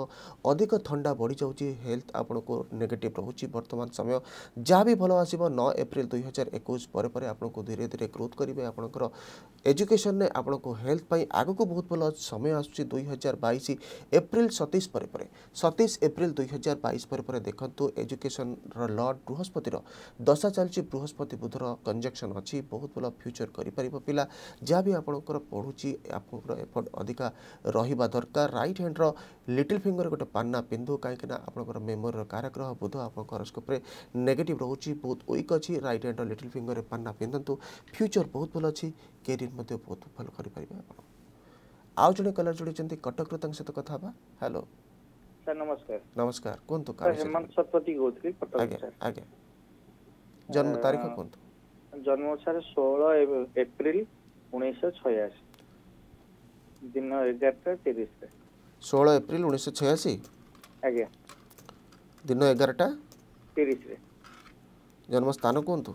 अधिक था बढ़ी जाऊँगी हेल्थ आपन को नेगेटिव रोचे वर्तमान समय जहाँ भी भल आस नौ एप्रिल दुई हजार एक आपको धीरे धीरे ग्रोथ करेंगे आपंकर एजुकेशन ने आपन को हेल्थ पर आग को बहुत भल समय आसूँ दुई हजार बैस एप्रिल सतीस पर सतीस एप्रिल दुई हजार बैस पर देखु एजुकेशन रड बृहस्पतिर दशा चलती बृहस्पति बुधर कंजक्शन अच्छी बहुत भल फ्यूचर कर पिला जहाँ भी आपंकर पढ़ुची आप अधिका रहा दरकार रईट हैंड्र लिट লিটল ଫିଙ୍ଗର ଗୋଟେ ପାନା ପିନ୍ଧୁ କାହିଁକିନା ଆପଣଙ୍କର ମେମୋରିର କାରଗ୍ରହ ବୁଧ ଆପଣଙ୍କ ହରସ୍କୋପରେ ନେଗେଟିଭ୍ ରହୁଛି ବହୁତ ୱିକ୍ ଅଛି ରାଇଟ୍ ହ୍ୟାଣ୍ଡର ଲିଟଲ୍ ଫିଙ୍ଗରରେ ପାନା ପିନ୍ଧନ୍ତୁ ଫ୍ୟୁଚର୍ ବହୁତ ଭଲ ଅଛି କ୍ୟାରିୟର୍ ମଧ୍ୟ ବହୁତ ଭଲ କରିପାରିବେ ଆପଣ ଆଉ ଜଣେ କଲର୍ ଯୋଡ଼ିଛନ୍ତି କଟକରୁ ତାଙ୍କ ସହିତ କଥା ହେବା ହ୍ୟାଲୋ ସାର୍ ନମସ୍କାର ନମସ୍କାର କୁହନ୍ତୁ ହେମନ୍ତ ଶତପଥୀ କହୁଥିଲି ଆଜ୍ଞା ଆଜ୍ଞା ଜନ୍ମ ତାରିଖ କୁହନ୍ତୁ ଜନ୍ମ ସାର୍ ଷୋହଳ ଏପ୍ରିଲ ଉଣେଇଶହ ଛୟାଅଶୀ ଦିନ ଏଗାରଟା ତିରିଶରେ ষোহল এপ্রিল উনিশশো ছয়াশি আজ্ঞা দিন এগারোটা তিরিশে জন্মস্থান কুহতু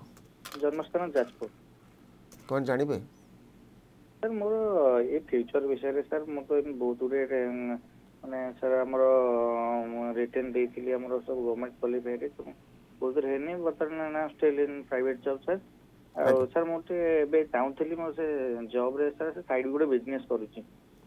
জন্মস্থান যাজপুর কন জাঁবে স্যার মোর এ ফিউচর বিষয়ে স্যার মোর তো বহুত গুড়ে মানে স্যার আমার রিটেন দিয়েছিলি আমার সব গভর্নমেন্ট কোয়ালিফাইড ବହୁତ ହେଇନି ବର୍ତ୍ତମାନ ନା still in private job sir ଆଉ ସାର୍ ମୁଁ ଟିକେ ଏବେ ଚାହୁଁଥିଲି ମୋର ସେ ଜବ୍ରେ ସାର୍ ସେ ସାଇଡ୍ ଗୋଟେ ବିଜନେସ୍ କରୁଛି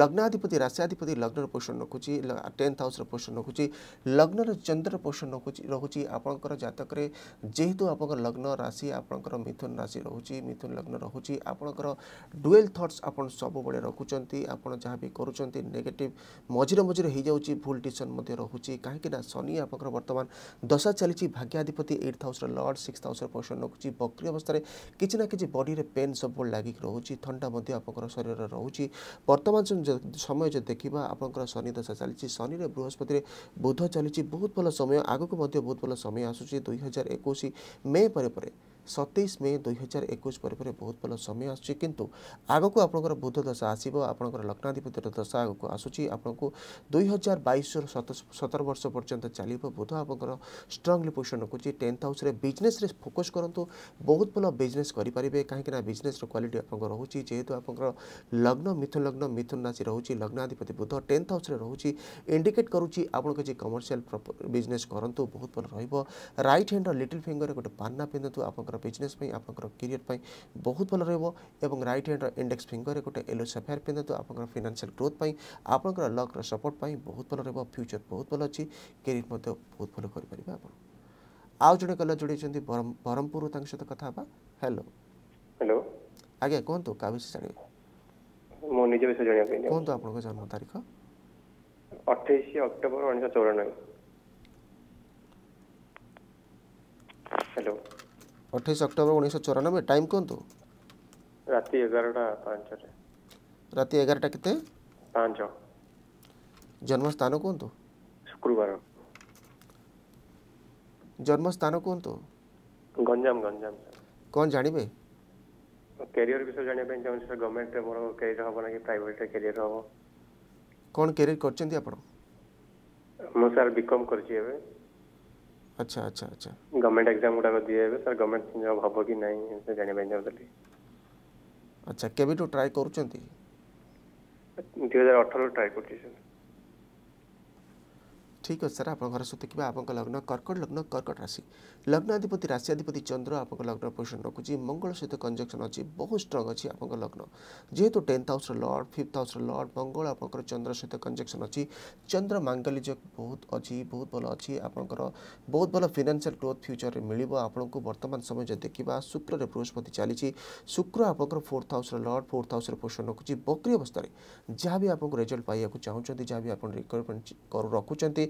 ଲଗ୍ନାଧିପତି ରାଶିଆଧିପତି ଲଗ୍ନର ପୋଷଣ ରଖୁଛି ଟେନ୍ଥ ହାଉସ୍ର ପୋଷଣ ରଖୁଛି ଲଗ୍ନର ଚନ୍ଦ୍ର ପୋଷଣ ରଖୁଛି ରହୁଛି ଆପଣଙ୍କର ଜାତକରେ ଯେହେତୁ ଆପଣଙ୍କ ଲଗ୍ନ ରାଶି ଆପଣଙ୍କର ମିଥୁନ ରାଶି ରହୁଛି ମିଥୁନ ଲଗ୍ନ ରହୁଛି ଆପଣଙ୍କର ଡୁଏଲ୍ ଥଟ୍ସ ଆପଣ ସବୁବେଳେ ରଖୁଛନ୍ତି ଆପଣ ଯାହା ବି କରୁଛନ୍ତି ନେଗେଟିଭ୍ ମଝିରେ ମଝିରେ ହୋଇଯାଉଛି ଭୁଲ ଡିସିସନ୍ ମଧ୍ୟ ରହୁଛି କାହିଁକିନା ଶନି ଆପଣଙ୍କର ବର୍ତ୍ତମାନ ଦଶା ଚାଲିଛି ଭାଗ୍ୟାଧିପତି ଏଇଟ୍ ହାଉସ୍ର ଲର୍ଡ଼ ସିକ୍ସ ହାଉସ୍ର ପୋଷଣ ରଖୁଛି ବକ୍ରି ଅବସ୍ଥାରେ କିଛି ନା କିଛି ବଡ଼ିରେ ପେନ୍ ସବୁବେଳେ ଲାଗିକି ରହୁଛି ଥଣ୍ଡା ମଧ୍ୟ ଆପଣଙ୍କର ଶରୀରରେ ରହୁଛି ବର୍ତ୍ତମାନ ସମୟ ଯଦି ଦେଖିବା ଆପଣଙ୍କର ଶନି ଦଶା ଚାଲିଛି ଶନିରେ ବୃହସ୍ପତିରେ ବୁଧ ଚାଲିଛି ବହୁତ ଭଲ ସମୟ ଆଗକୁ ମଧ୍ୟ ବହୁତ ଭଲ ସମୟ ଆସୁଛି ଦୁଇ ହଜାର ଏକୋଇଶ ମେ ପରେ ପରେ ସତେଇଶ ମେ ଦୁଇ ହଜାର ଏକୋଇଶ ପରେ ପରେ ବହୁତ ଭଲ ସମୟ ଆସୁଛି କିନ୍ତୁ ଆଗକୁ ଆପଣଙ୍କର ବୁଦ୍ଧ ଦଶା ଆସିବ ଆପଣଙ୍କର ଲଗ୍ନାଧିପତିର ଦଶା ଆଗକୁ ଆସୁଛି ଆପଣଙ୍କୁ ଦୁଇ ହଜାର ବାଇଶରୁ ସତର ବର୍ଷ ପର୍ଯ୍ୟନ୍ତ ଚାଲିବ ବୁଦ୍ଧ ଆପଣଙ୍କର ଷ୍ଟ୍ରଙ୍ଗଲି ପୋଜିସନ୍ ରଖୁଛି ଟେନ୍ଥ ହାଉସ୍ରେ ବିଜନେସ୍ରେ ଫୋକସ୍ କରନ୍ତୁ ବହୁତ ଭଲ ବିଜନେସ୍ କରିପାରିବେ କାହିଁକିନା ବିଜନେସ୍ର କ୍ୱାଲିଟି ଆପଣଙ୍କର ରହୁଛି ଯେହେତୁ ଆପଣଙ୍କର ଲଗ୍ନ ମିଥୁନ ଲଗ୍ନ ମିଥୁନ ରାଶି ରହୁଛି ଲଗ୍ନାଧିପତି ବୁଦ୍ଧ ଟେନ୍ଥ ହାଉସ୍ରେ ରହୁଛି ଇଣ୍ଡିକେଟ୍ କରୁଛି ଆପଣ କିଛି କମର୍ସିଆଲ୍ ବିଜନେସ୍ କରନ୍ତୁ ବହୁତ ଭଲ ରହିବ ରାଇଟ୍ ହ୍ୟାଣ୍ଡର ଲିଟିଲ୍ ଫିଙ୍ଗରରେ ଗୋଟେ ପାନ୍ନା ପିନ୍ଧନ୍ତୁ ଆପଣଙ୍କର আপনার ବିଜନେସ୍ ପାଇଁ ଆପଣଙ୍କର କ୍ୟାରିୟର୍ ପାଇଁ ବହୁତ ଭଲ ରହିବ ଏବଂ ରାଇଟ୍ ହ୍ୟାଣ୍ଡର ଇଣ୍ଡେକ୍ସ ଫିଙ୍ଗରରେ ଗୋଟେ ୟେଲୋ ସଫେୟାର ପିନ୍ଧନ୍ତୁ ଆପଣଙ୍କର ଫିନାନ୍ସିଆଲ ଗ୍ରୋଥ୍ ପାଇଁ ଆପଣଙ୍କର ଲକ୍ର ସପୋର୍ଟ ପାଇଁ ବହୁତ ଭଲ ରହିବ ଫ୍ୟୁଚର ବହୁତ ଭଲ ଅଛି କ୍ୟାରିୟର୍ ମଧ୍ୟ ବହୁତ ଭଲ କରିପାରିବେ ଆପଣ ଆଉ ଜଣେ କଲର ଯୋଡ଼ିଛନ୍ତି ବ୍ରହ୍ମପୁରରୁ ତାଙ୍କ ସହିତ କଥା ହେବା ହ୍ୟାଲୋ ହ୍ୟାଲୋ ଆଜ୍ଞା କୁହନ୍ତୁ କାହା ବିଷୟ ଜାଣିବେ ମୋ ନିଜ ବିଷୟ ଜାଣିବା ପାଇଁ କୁହନ୍ତୁ ଆପଣଙ୍କ ଜନ୍ମ ତାରିଖ ଅଠେଇଶ ଅକ୍ଟୋବର ଉଣେଇଶହ ଚଉରାନବେ ହ୍ୟାଲୋ ଅଠେଇଶ ଅକ୍ଟୋବର ଉଣେଇଶହ ଚଉରାନବେ ଟାଇମ୍ କୁହନ୍ତୁ ରାତି ଏଗାରଟା ପାଞ୍ଚରେ ରାତି ଏଗାରଟା କେତେ ପାଞ୍ଚ ଜନ୍ମସ୍ଥାନ କୁହନ୍ତୁ ଶୁକ୍ରବାର ଜନ୍ମସ୍ଥାନ କୁହନ୍ତୁ ଗଞ୍ଜାମ ଗଞ୍ଜାମ କ'ଣ ଜାଣିବେ କ୍ୟାରିୟର ବିଷୟରେ ଜାଣିବା ପାଇଁ ଚାହୁଁଛି ସାର୍ ଗଭର୍ଣ୍ଣମେଣ୍ଟରେ ମୋର କ୍ୟାରିୟର ହେବ ନା କି ପ୍ରାଇଭେଟରେ କ୍ୟାରିୟର ହେବ କ'ଣ କ୍ୟାରିୟର କରିଛନ୍ତି ଆପଣ ମୁଁ ସାର୍ ବିକମ୍ କରିଛି ଏବେ अच्छा अच्छा अच्छा गवर्नमेंट एग्जाम उडा दिए हे सर गवर्नमेंट जॉब हबो कि नाही से जाने बेन जाबली अच्छा केबे तो ट्राई करू चंती 2018 ट्राई करती सर ठीक है सर आप घर आप लग्न कर्कट लग्न कर्कट राशि লগ্নাধিপতি রাশিয়াধিপতি চন্দ্র আপনার লগ্ন পজিশন রাখুছি মঙ্গল সহ কনজকশন অ বহু স্ট্রং অ আপনার লগ্ন যেহেতু টেন্থ হাউসর লর্ড ফিফ্থ হাউসর লর্ড মঙ্গল আপনার চন্দ্র সহ কনজকশন অ চন্দ্র মাঙ্গলিজ বহুত অছি বহুত ভাল অছি আপনার বহুত ভাল ফিনান্সিয়াল গ্রোথ ফ্ୟୁଚରରେ ମିଳିବ ଆପଣଙ୍କୁ ବର୍ତ୍ତମାନ ସମୟ ଯଦି ଦେଖିବା ଶୁକ୍ରରେ ବୃହସ୍ପତି ଚାଲିଛି ଶୁକ୍ର ଆପଣଙ୍କର ଫୋର୍ଥ ହାଉସ୍ର ଲର୍ଡ଼ ଫୋର୍ଥ ହାଉସ୍ର ପୋଷଣ ରଖୁଛି ବକ୍ରି ଅବସ୍ଥାରେ ଯାହା ବି ଆପଣଙ୍କୁ ରେଜଲ୍ଟ ପାଇବାକୁ ଚାହୁଁଛନ୍ତି ଯାହା ବି ଆପଣ ରିକ୍ୱାରମେଣ୍ଟ ରଖୁଛନ୍ତି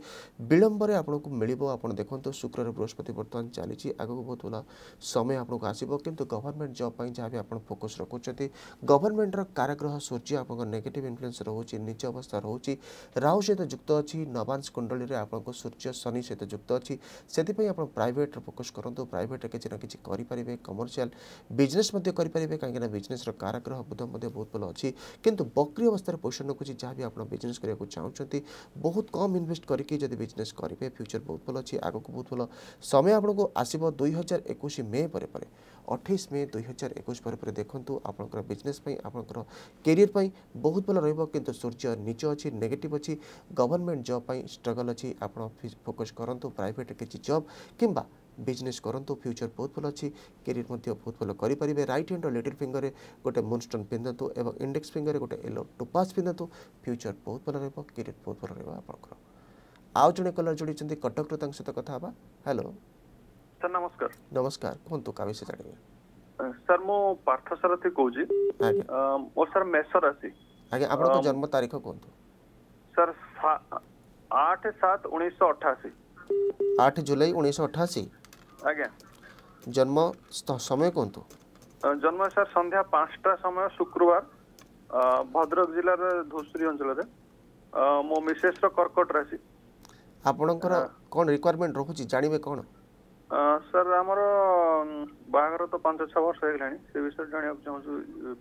ବିଳମ୍ବରେ ଆପଣଙ୍କୁ ମିଳିବ ଆପଣ ଦେଖନ୍ତୁ ଶୁକ୍ରରେ ବୃହସ୍ପତି ବର୍ତ୍ତମାନ ବର୍ତ୍ତମାନ ଚାଲିଛି ଆଗକୁ ବହୁତ ଭଲ ସମୟ ଆପଣଙ୍କୁ ଆସିବ କିନ୍ତୁ ଗଭର୍ଣ୍ଣମେଣ୍ଟ ଜବ୍ ପାଇଁ ଯାହା ବି ଆପଣ ଫୋକସ୍ ରଖୁଛନ୍ତି ଗଭର୍ଣ୍ଣମେଣ୍ଟର କାରାଗ୍ରହ ସୂର୍ଯ୍ୟ ଆପଣଙ୍କ ନେଗେଟିଭ୍ ଇନଫ୍ଲୁଏନ୍ସ ରହୁଛି ନିଜ ଅବସ୍ଥା ରହୁଛି ରାହୁ ସହିତ ଯୁକ୍ତ ଅଛି ନବାଂଶ କୁଣ୍ଡଳୀରେ ଆପଣଙ୍କ ସୂର୍ଯ୍ୟ ଶନି ସହିତ ଯୁକ୍ତ ଅଛି ସେଥିପାଇଁ ଆପଣ ପ୍ରାଇଭେଟ୍ରେ ଫୋକସ୍ କରନ୍ତୁ ପ୍ରାଇଭେଟ୍ରେ କିଛି ନା କିଛି କରିପାରିବେ କମର୍ସିଆଲ୍ ବିଜନେସ୍ ମଧ୍ୟ କରିପାରିବେ କାହିଁକିନା ବିଜନେସ୍ର କାରାଗ୍ରହ ବୁଧ ମଧ୍ୟ ବହୁତ ଭଲ ଅଛି କିନ୍ତୁ ବକ୍ରି ଅବସ୍ଥାରେ ପୋଜିସନ୍ ରଖୁଛି ଯାହା ବି ଆପଣ ବିଜନେସ୍ କରିବାକୁ ଚାହୁଁଛନ୍ତି ବହୁତ କମ୍ ଇନଭେଷ୍ଟ କରିକି ଯଦି ବିଜନେସ୍ କରିବେ ଫ୍ୟୁଚର୍ ବହୁତ ଭଲ ଅଛି ଆଗକୁ ବହୁତ ଭଲ ସମୟ ଆପଣଙ୍କୁ ଆପଣଙ୍କୁ ଆସିବ ଦୁଇ ହଜାର ଏକୋଇଶ ମେ ପରେ ପରେ ଅଠେଇଶ ମେ ଦୁଇ ହଜାର ଏକୋଇଶ ପରେ ପରେ ଦେଖନ୍ତୁ ଆପଣଙ୍କର ବିଜନେସ୍ ପାଇଁ ଆପଣଙ୍କର କ୍ୟାରିୟର ପାଇଁ ବହୁତ ଭଲ ରହିବ କିନ୍ତୁ ସୂର୍ଯ୍ୟ ନିଚ ଅଛି ନେଗେଟିଭ୍ ଅଛି ଗଭର୍ଣ୍ଣମେଣ୍ଟ ଜବ୍ ପାଇଁ ଷ୍ଟ୍ରଗଲ୍ ଅଛି ଆପଣ ଫୋକସ୍ କରନ୍ତୁ ପ୍ରାଇଭେଟ୍ କିଛି ଜବ୍ କିମ୍ବା ବିଜନେସ୍ କରନ୍ତୁ ଫ୍ୟୁଚର୍ ବହୁତ ଭଲ ଅଛି କ୍ୟାରିୟର ମଧ୍ୟ ବହୁତ ଭଲ କରିପାରିବେ ରାଇଟ୍ ହ୍ୟାଣ୍ଡ ଲିଟିଲ୍ ଫିଙ୍ଗରରେ ଗୋଟେ ମୁନଷ୍ଟନ୍ ପିନ୍ଧନ୍ତୁ ଏବଂ ଇଣ୍ଡେକ୍ସ ଫିଙ୍ଗରରେ ଗୋଟେ ୟେଲୋ ଟୋପାସ୍ ପିନ୍ଧନ୍ତୁ ଫ୍ୟୁଚର୍ ବହୁତ ଭଲ ରହିବ କ୍ୟାରିୟର ବହୁତ ଭଲ ରହିବ ଆପଣଙ୍କର ଆଉ ଜଣେ କଲର୍ ଯୋଡ଼ିଛନ୍ତି କଟକରୁ ତାଙ୍କ ସହିତ କଥା ହେବା ହ୍ୟାଲୋ ସାର୍ ନମସ୍କାର ନମସ୍କାର କୁହନ୍ତୁ କାମି ସେ ଜାଣିବେ ସାର୍ ମୁଁ ପାର୍ଥସାରଥି କହୁଛି ମୋର ସାର୍ ମେଷ ରାଶି ଆଜ୍ଞା ଆପଣଙ୍କ ଜନ୍ମ ତାରିଖ କୁହନ୍ତୁ ସାର୍ ଆଠ ସାତ ଉଣେଇଶହ ଅଠାଅଶୀ ଆଠ ଜୁଲାଇ ଉଣେଇଶହ ଅଠାଅଶୀ ଆଜ୍ଞା ଜନ୍ମ ସମୟ କୁହନ୍ତୁ ଜନ୍ମ ସାର୍ ସନ୍ଧ୍ୟା ପାଞ୍ଚଟା ସମୟ ଶୁକ୍ରବାର ଭଦ୍ରକ ଜିଲ୍ଲାର ଧୂସୁରୀ ଅଞ୍ଚଳରେ ମୋ ମିସେସ୍ର କର୍କଟ ରାଶି ଆପଣଙ୍କର କ'ଣ ରିକ୍ୱାରମେଣ୍ଟ ରହୁଛି ଜାଣିବେ କ'ଣ ସାର୍ ଆମର ବାହାଘର ତ ପାଞ୍ଚ ଛଅ ବର୍ଷ ହେଇଗଲାଣି ସେ ବିଷୟରେ ଜାଣିବାକୁ ଚାହୁଁଛୁ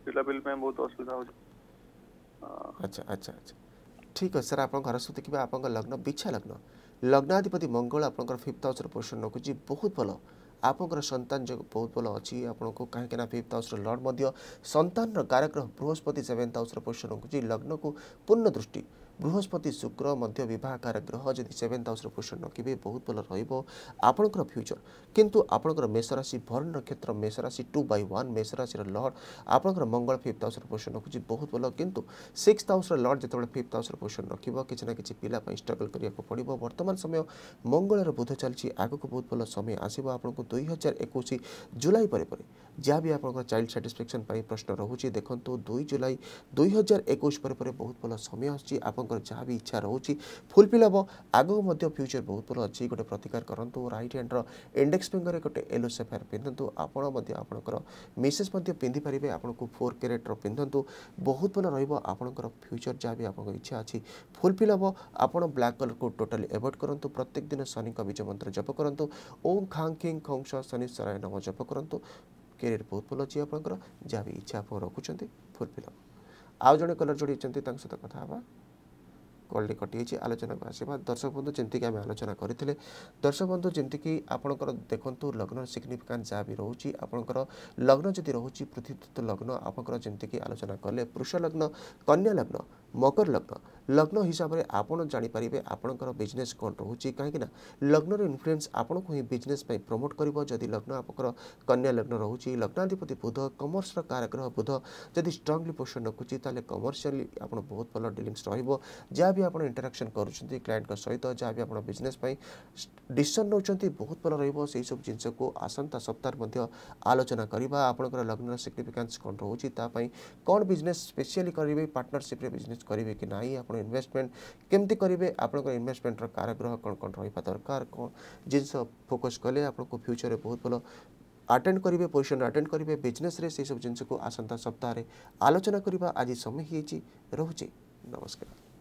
ପିଲାପିଲି ପାଇଁ ବହୁତ ଅସୁବିଧା ହେଉଛି ଆଚ୍ଛା ଆଚ୍ଛା ଆଚ୍ଛା ଠିକ୍ ଅଛି ସାର୍ ଆପଣଙ୍କ ଘର ସହିତ କିମ୍ବା ଆପଣଙ୍କ ଲଗ୍ନ ବିଛା ଲଗ୍ନ ଲଗ୍ନାଧିପତି ମଙ୍ଗଳ ଆପଣଙ୍କର ଫିଫ୍ଥ ହାଉସ୍ର ପୋଜିସନ୍ ରଖୁଛି ବହୁତ ଭଲ ଆପଣଙ୍କର ସନ୍ତାନ ଯୋଗୁଁ ବହୁତ ଭଲ ଅଛି ଆପଣଙ୍କୁ କାହିଁକିନା ଫିଫ୍ଥ ହାଉସ୍ର ଲର୍ଡ଼ ମଧ୍ୟ ସନ୍ତାନର କାରଗ୍ରହ ବୃହସ୍ପତି ସେଭେନ୍ଥ ହାଉସ୍ର ପୋଜିସନ୍ ରଖୁଛି ଲଗ୍ନକୁ ପୂର୍ଣ୍ଣ ଦୃଷ୍ଟି বৃহস্পতি শুক্র মধ্য বিবাহকার গ্রহ যদি সেভেন্থ হাউসরে পোষণ ରଖିବେ ବହୁତ ଭଲ ରହିବ ଆପଣଙ୍କର ଫ୍ୟୁଚର କିନ୍ତୁ ଆପଣଙ୍କର ମେଷରାଶି ଭରଣ ନକ୍ଷତ୍ର ମେଷରାଶି ଟୁ ବାଇ ୱାନ୍ ମେଷରାଶିର ଲର୍ଡ଼ ଆପଣଙ୍କର ମଙ୍ଗଳ ଫିଫ୍ଥ ହାଉସରେ ପୋଷଣ ରଖୁଛି ବହୁତ ଭଲ କିନ୍ତୁ ସିକ୍ସଥ ହାଉସର ଲର୍ଡ଼ ଯେତେବେଳେ ଫିଫ୍ଥ ହାଉସରେ ପୋଷଣ ରଖିବ କିଛି ନା କିଛି ପିଲା ପାଇଁ ଷ୍ଟ୍ରଗଲ୍ କରିବାକୁ ପଡ଼ିବ ବର୍ତ୍ତମାନ ସମୟ ମଙ୍ଗଳର ବୁଧ ଚାଲିଛି ଆଗକୁ ବହୁତ ଭଲ ସମୟ ଆସିବ ଆପଣଙ୍କୁ ଦୁଇ ହଜାର ଏକୋଇଶ ଜୁଲାଇ ପରେ ପରେ ଯାହା ବି ଆପଣଙ୍କର ଚାଇଲ୍ଡ ସାଟିସ୍ଫ୍ୟାକ୍ସନ୍ ପାଇଁ ପ୍ରଶ୍ନ ରହୁଛି ଦେଖନ୍ତୁ ଦୁଇ ଜୁଲାଇ ଦୁଇ ହଜାର ଏକୋଇଶ ପରେ ପରେ ବହୁତ ଭଲ ସମୟ ଆସୁଛି ଆପଣ ଆପଣଙ୍କର ଯାହା ବି ଇଚ୍ଛା ରହୁଛି ଫୁଲଫିଲ୍ ହେବ ଆଗକୁ ମଧ୍ୟ ଫ୍ୟୁଚର୍ ବହୁତ ଭଲ ଅଛି ଗୋଟେ ପ୍ରତିକାର କରନ୍ତୁ ରାଇଟ୍ ହ୍ୟାଣ୍ଡର ଇଣ୍ଡେକ୍ସ ଫିଙ୍ଗରରେ ଗୋଟେ ୟେଲୋ ସେଫାୟାର ପିନ୍ଧନ୍ତୁ ଆପଣ ମଧ୍ୟ ଆପଣଙ୍କର ମିସେସ୍ ମଧ୍ୟ ପିନ୍ଧିପାରିବେ ଆପଣଙ୍କୁ ଫୋର୍ କ୍ୟାରେଟ୍ର ପିନ୍ଧନ୍ତୁ ବହୁତ ଭଲ ରହିବ ଆପଣଙ୍କର ଫ୍ୟୁଚର୍ ଯାହା ବି ଆପଣଙ୍କ ଇଚ୍ଛା ଅଛି ଫୁଲଫିଲ୍ ହେବ ଆପଣ ବ୍ଲାକ୍ କଲର୍କୁ ଟୋଟାଲି ଆଭଏଡ଼୍ କରନ୍ତୁ ପ୍ରତ୍ୟେକ ଦିନ ଶନିଙ୍କ ବୀଜ ମନ୍ତ୍ର ଜପ କରନ୍ତୁ ଓମ୍ ଖାଙ୍ଗ କିଙ୍ଗ ଖଙ୍ଗ ଶ ଶନି ସରାୟ ନମ ଜପ କରନ୍ତୁ କ୍ୟାରିୟର୍ ବହୁତ ଭଲ ଅଛି ଆପଣଙ୍କର ଯାହା ବି ଇଚ୍ଛା ଆପଣ ରଖୁଛନ୍ତି ଫୁଲଫିଲ୍ ହେବ ଆଉ ଜଣେ କଲର୍ ଯୋଡ଼ି ତାଙ୍କ ସହିତ କଥା ହେବା কলটি কটিছে আলোচনাକୁ ଆସିବା ଦର୍ଶକ ବନ୍ଧୁ ଯେମିତିକି ଆମେ ଆଲୋଚନା କରିଥିଲେ ଦର୍ଶକ ବନ୍ଧୁ ଯେମିତିକି ଆପଣଙ୍କର ଦେଖନ୍ତୁ ଲଗ୍ନ ସିଗ୍ନିଫିକାନ୍ସ ଯାହା ବି ରହୁଛି ଆପଣଙ୍କର ଲଗ୍ନ ଯଦି ରହୁଛି ପୃଥିବୀ ଲଗ୍ନ ଆପଣଙ୍କର ଯେମିତିକି ଆଲୋଚନା କଲେ ପୁରୁଷ ଲଗ୍ନ କନ୍ୟା ଲଗ୍ନ ମକର ଲଗ୍ନ ଲଗ୍ନ ହିସାବରେ ଆପଣ ଜାଣିପାରିବେ ଆପଣଙ୍କର ବିଜନେସ୍ କ'ଣ ରହୁଛି କାହିଁକି ନା ଲଗ୍ନର ଇନଫ୍ଲୁଏନ୍ସ ଆପଣଙ୍କୁ ହିଁ ବିଜନେସ୍ ପାଇଁ ପ୍ରମୋଟ୍ କରିବ ଯଦି ଲଗ୍ନ ଆପଣଙ୍କର କନ୍ୟା ଲଗ୍ନ ରହୁଛି ଲଗ୍ନାଧିପତି ବୁଧ କମର୍ସର କାରଗ୍ରହ ବୁଧ ଯଦି ଷ୍ଟ୍ରଙ୍ଗଲି ପୋଜିସନ୍ ରଖୁଛି ତାହେଲେ କମର୍ସିଆଲି ଆପଣ ବହୁତ ଭଲ ଡିଲିଂସ୍ ରହିବ ଯାହା ବି ଆପଣ ଇଣ୍ଟରାକ୍ସନ୍ କରୁଛନ୍ତି କ୍ଲାଏଣ୍ଟଙ୍କ ସହିତ ଯାହା ବି ଆପଣ ବିଜନେସ୍ ପାଇଁ ଡିସିସନ୍ ନେଉଛନ୍ତି ବହୁତ ଭଲ ରହିବ ସେହିସବୁ ଜିନିଷକୁ ଆସନ୍ତା ସପ୍ତାହରେ ମଧ୍ୟ ଆଲୋଚନା କରିବା ଆପଣଙ୍କର ଲଗ୍ନର ସିଗ୍ନିଫିକାନ୍ସ କ'ଣ ରହୁଛି ତା ପାଇଁ କ'ଣ ବିଜନେସ୍ ସ୍ପେଶିଆଲି କରିବେ ପାର୍ଟନରସିପ୍ରେ ବିଜନେସ୍ ୟୁଜ୍ କରିବେ କି ନାହିଁ ଆପଣ ଇନଭେଷ୍ଟମେଣ୍ଟ କେମିତି କରିବେ ଆପଣଙ୍କର ଇନଭେଷ୍ଟମେଣ୍ଟର କାରାଗ୍ରହ କ'ଣ କ'ଣ ରହିବା ଦରକାର କ'ଣ ଜିନିଷ ଫୋକସ୍ କଲେ ଆପଣଙ୍କୁ ଫ୍ୟୁଚରରେ ବହୁତ ଭଲ ଆଟେଣ୍ଡ କରିବେ ପୋଜିସନ୍ ଆଟେଣ୍ଡ କରିବେ ବିଜନେସ୍ରେ ସେସବୁ ଜିନିଷକୁ ଆସନ୍ତା ସପ୍ତାହରେ ଆଲୋଚନା କରିବା ଆଜି ସମୟ ହେଇଛି ରହୁଛି ନମସ୍କାର